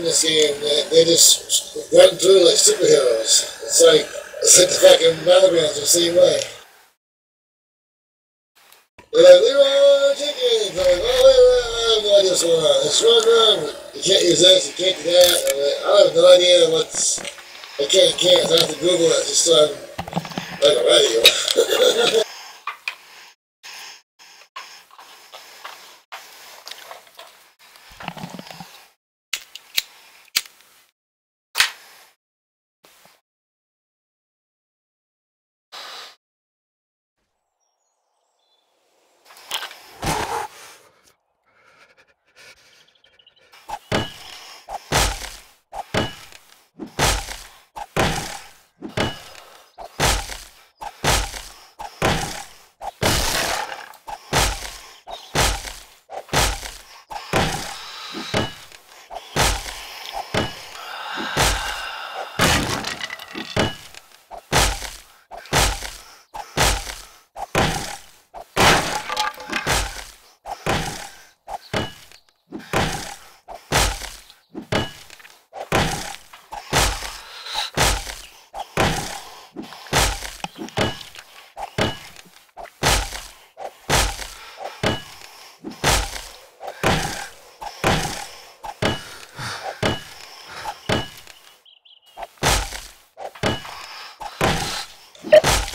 in this game. They, they just run through like superheroes. It's like it's like the fucking battlegrounds are the same way. They're like, Leroy chicken. They're like, oh, wait, I have no idea what's going on. It's run, run. You can't use this. You can't do that. I'm like, I have no idea what's. I can't, can't. I have to Google it just so I'm like a radio.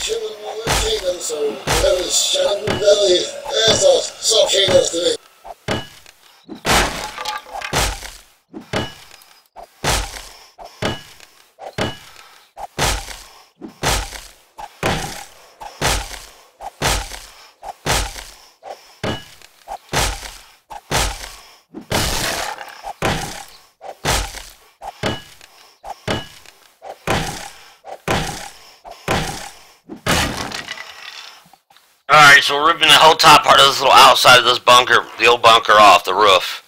The kingdom, so shot in the belly, that's all, it's all kingdoms to me. So we're ripping the whole top part of this little outside of this bunker, the old bunker off, the roof.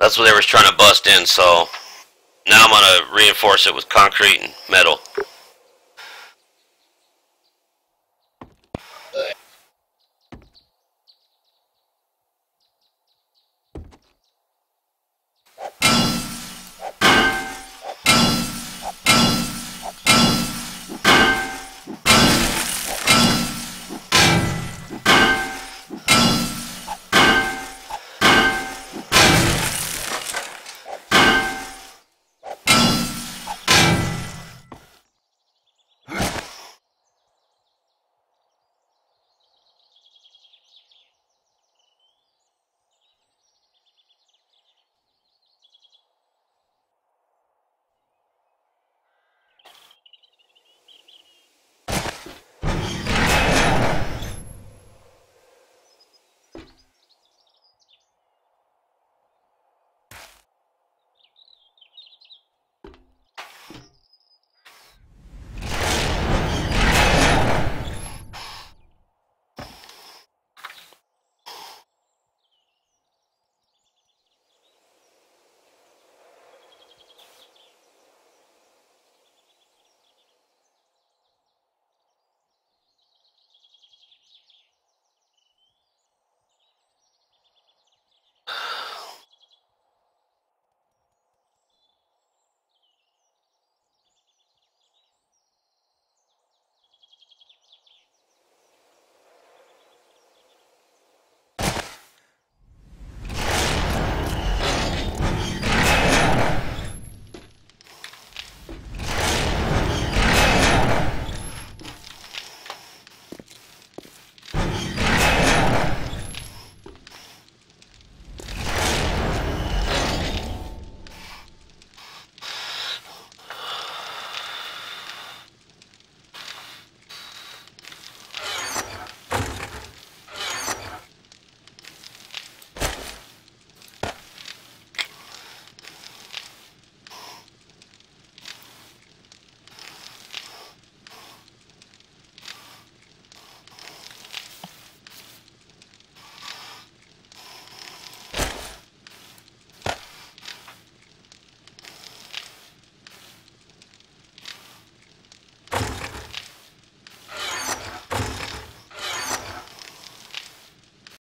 That's what they were trying to bust in, so now I'm going to reinforce it with concrete and metal.